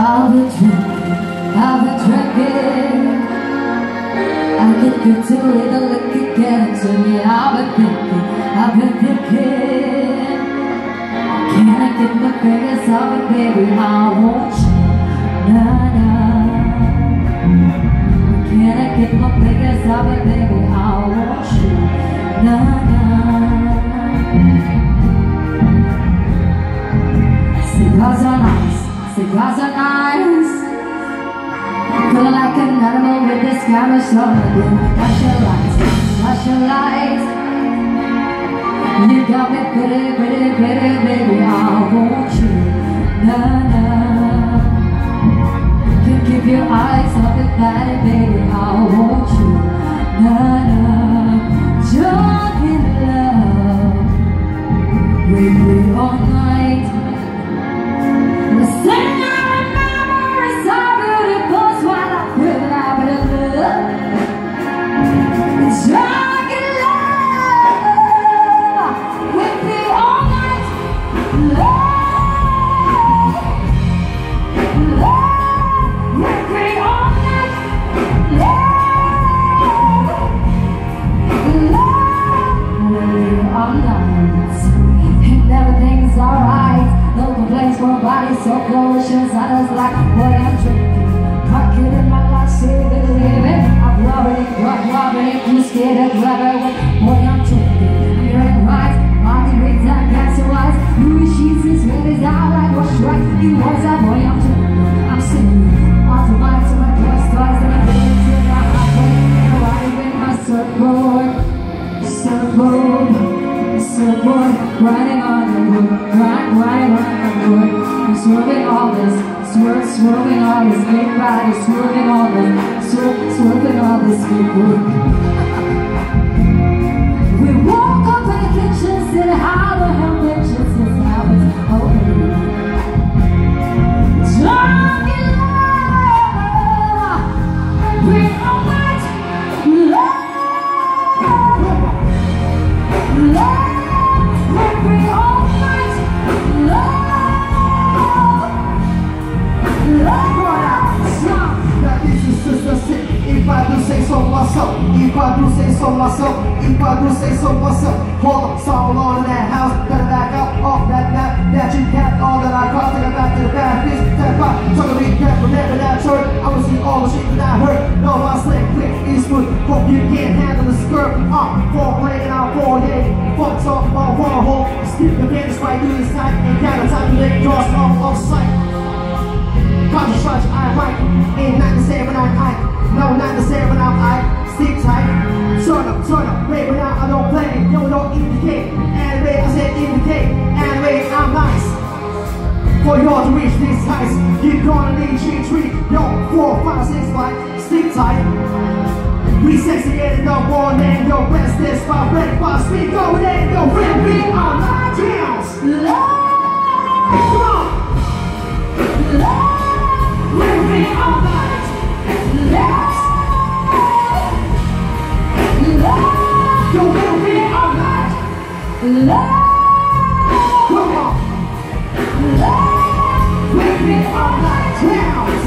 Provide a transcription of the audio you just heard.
I've been drinking, I've been drinking I get good to it, the liquor get to me I've been thinking, I've been thinking Can I get my fingers off it, baby? I want you, nah Can I get my fingers off it, baby? I nice, cigars are nice Feel like an animal with this camera showing Flash your lights, flash your lights. You got me pretty, pretty, pretty, baby. I want you, nah, nah Can keep your eyes off the body, baby. I want you, nah, nah so delicious, I just like what I'm drinking. Pocket in my life, the living. I'm robbing it, rock, it, you scared of clever with what I'm drinking. I'm hearing right, margarita, gas your eyes. Louis sheets is really down like what's right. You was that boy I'm drinking. I'm singing, all the mind to my voice, twice, I feel it to my halfway. And I'm riding with my surfboard, surfboard, surfboard, riding on the wood, riding, riding on the wood swerving all this, swerve, swerving all this, big body, swerving all this, swerve, swerving all this, big work. we woke up in the kitchen, said how the hell bitches is how it's open. Drunk in love, we all night, love, love, Enquadro sem sommação, enquadro sem sommação, enquadro sem sommação. Hold up, so in that house, gotta back up off that map that you kept all that I caused. Take it back to the bad bitch, step up, talk to me, can't remember that short. I will see all the shit that I heard. No, I slick, quick, eastwood. Hope you can't handle the skirt. Uh, four playing Fuck off my wall hole. Skip the right through this time. Ain't got no time to let doors off off sight. Conscious, I. Ain't not the same when I'm I. No, not the same when I'm I. Stick tight. Turn up, turn up. Wait, when I, I don't play. Yo, don't indicate. And wait, I said indicate. And wait, I'm nice. For y'all to reach these heights, you're gonna need tree tree. Yo, four, five, six, five. Stick tight. We sexy in the morning, yo, best this my breakfast, we go in, yo, when we are not downs. Love, come on. Love, when we are not Love, come on, love, with me all night, yeah.